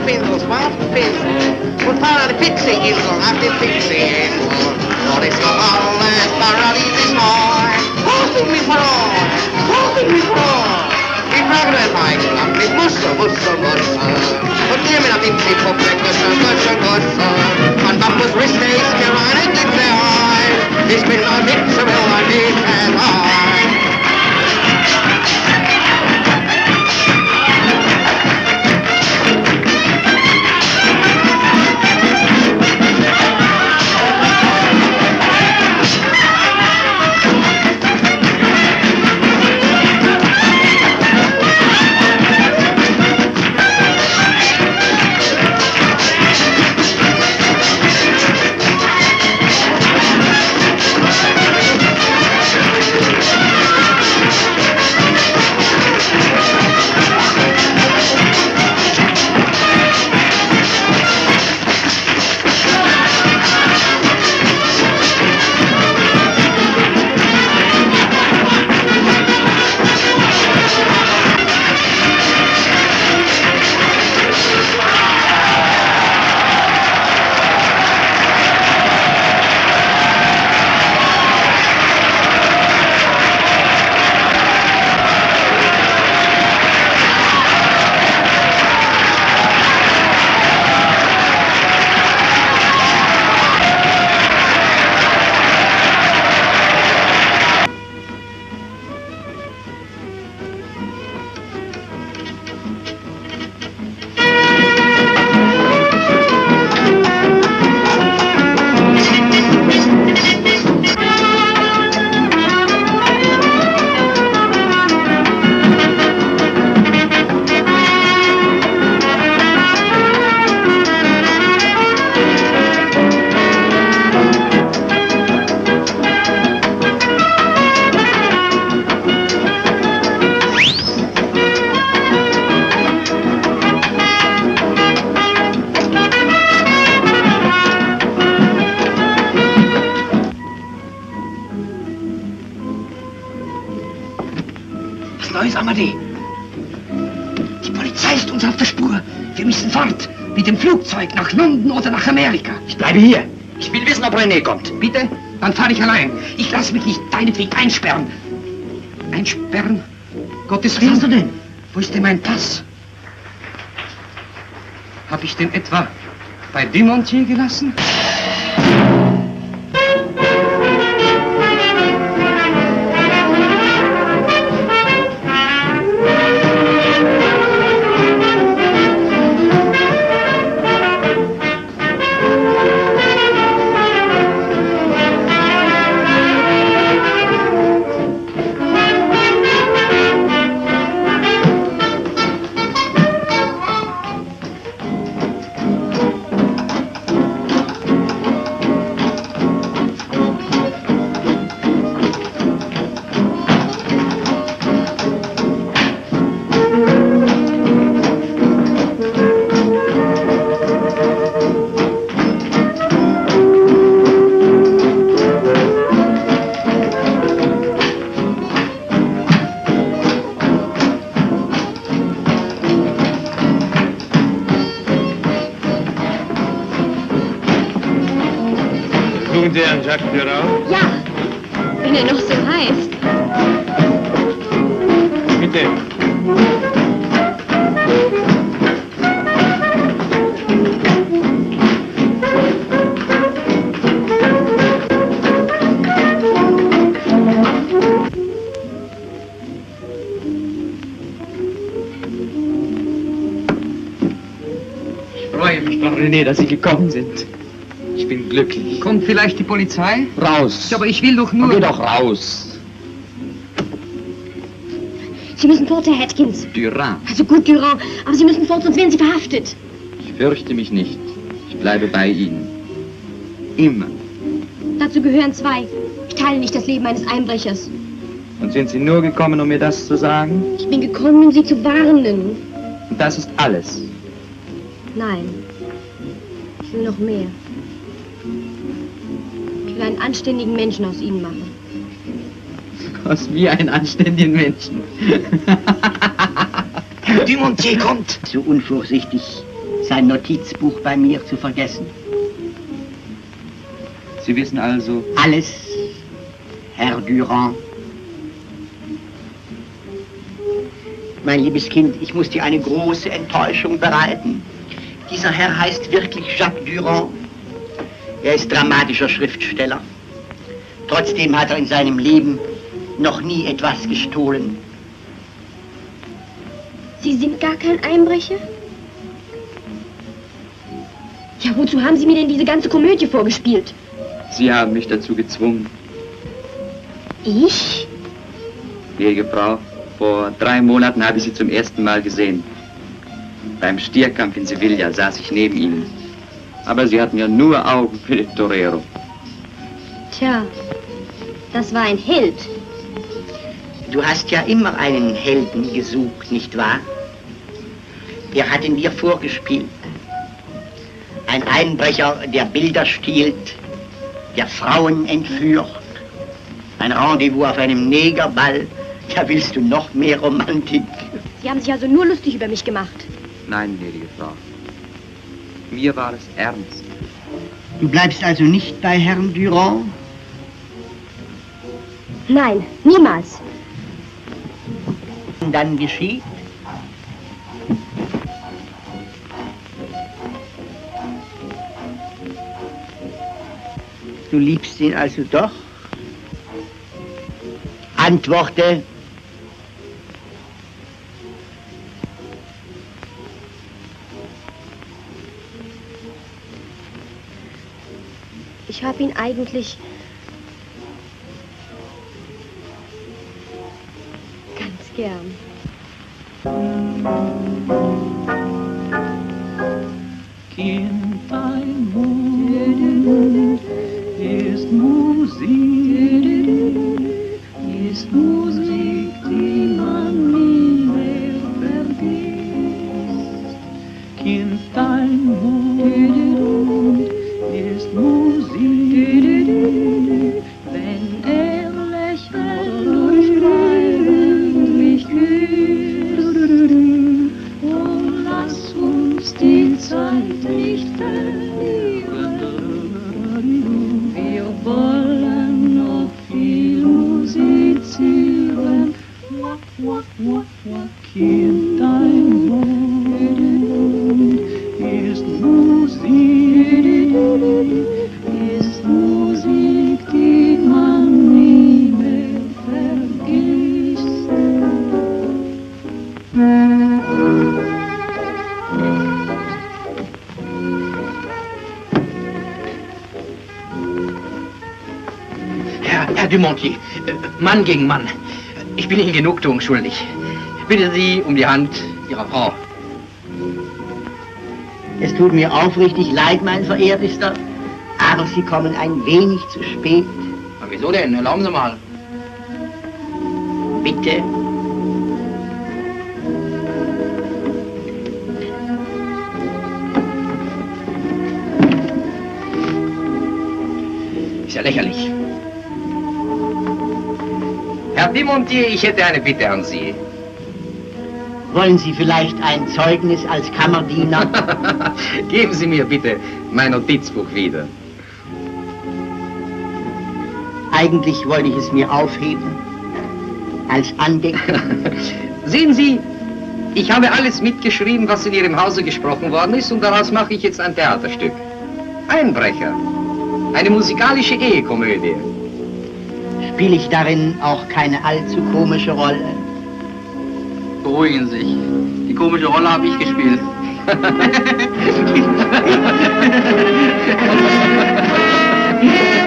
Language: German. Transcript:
Quatro pesos, quatro pesos. Un para de pixie is a happy pixie. Por eso hablo es paradiso. Posting me for all, posting me for all. Mi progress, I love me, mucho, mucho, mucho. But give me la pixie for breakfast, mucho, mucho. And that was risky, and it did say It's been a I need and I. Neues, Amadee? Die Polizei ist uns auf der Spur. Wir müssen fort. Mit dem Flugzeug nach London oder nach Amerika. Ich bleibe hier. Ich will wissen, ob René kommt. Bitte? Dann fahre ich allein. Ich lasse mich nicht deinetwegen einsperren. Einsperren? Gottes Willen. Was hast du denn? Wo ist denn mein Pass? Hab ich den etwa bei Demontier gelassen? Herrn Jacques Durand? Ja, wenn er noch so heißt. Bitte. Ich freue mich doch, René, dass Sie gekommen sind. Ich bin glücklich. Kommt vielleicht die Polizei? Raus. Ja, aber ich will doch nur... Geh doch raus. Sie müssen fort, Herr Atkins. Durand, Also gut, Durand, aber Sie müssen fort, sonst werden Sie verhaftet. ich fürchte mich nicht. Ich bleibe bei Ihnen. Immer. Dazu gehören zwei. Ich teile nicht das Leben eines Einbrechers. Und sind Sie nur gekommen, um mir das zu sagen? Ich bin gekommen, um Sie zu warnen. Und das ist alles. Nein. Ich will noch mehr. Ich will einen anständigen Menschen aus Ihnen machen. Aus mir einen anständigen Menschen. Dumontier kommt. So unvorsichtig, sein Notizbuch bei mir zu vergessen. Sie wissen also, Alles, Herr Durand. Mein liebes Kind, ich muss dir eine große Enttäuschung bereiten. Dieser Herr heißt wirklich Jacques Durand. Er ist dramatischer Schriftsteller. Trotzdem hat er in seinem Leben noch nie etwas gestohlen. Sie sind gar kein Einbrecher? Ja, wozu haben Sie mir denn diese ganze Komödie vorgespielt? Sie haben mich dazu gezwungen. Ich? Gnädige Frau, vor drei Monaten habe ich Sie zum ersten Mal gesehen. Beim Stierkampf in Sevilla saß ich neben Ihnen. Aber Sie hatten ja nur Augen für den Torero. Tja, das war ein Held. Du hast ja immer einen Helden gesucht, nicht wahr? Er hat ihn dir vorgespielt. Ein Einbrecher, der Bilder stiehlt, der Frauen entführt. Ein Rendezvous auf einem Negerball. Da willst du noch mehr Romantik. Sie haben sich also nur lustig über mich gemacht. Nein, gnädige Frau. Mir war es ernst. Du bleibst also nicht bei Herrn Durand? Nein, niemals. Und dann geschieht? Du liebst ihn also doch? Antworte. Ich habe ihn eigentlich ganz gern. Kind, Dumontier, äh, Mann gegen Mann. Ich bin Ihnen Genugtuung schuldig. Bitte Sie um die Hand Ihrer Frau. Es tut mir aufrichtig leid, mein Verehrtester, aber Sie kommen ein wenig zu spät. Aber wieso denn? Erlauben Sie mal. Bitte. Ist ja lächerlich. Herr Dumontier, ich hätte eine Bitte an Sie. Wollen Sie vielleicht ein Zeugnis als Kammerdiener? Geben Sie mir bitte mein Notizbuch wieder. Eigentlich wollte ich es mir aufheben. Als Andenken. Sehen Sie, ich habe alles mitgeschrieben, was in Ihrem Hause gesprochen worden ist, und daraus mache ich jetzt ein Theaterstück. Einbrecher. Eine musikalische Ehekomödie. Spiele ich darin auch keine allzu komische Rolle? Beruhigen Sie sich. Die komische Rolle habe ich gespielt.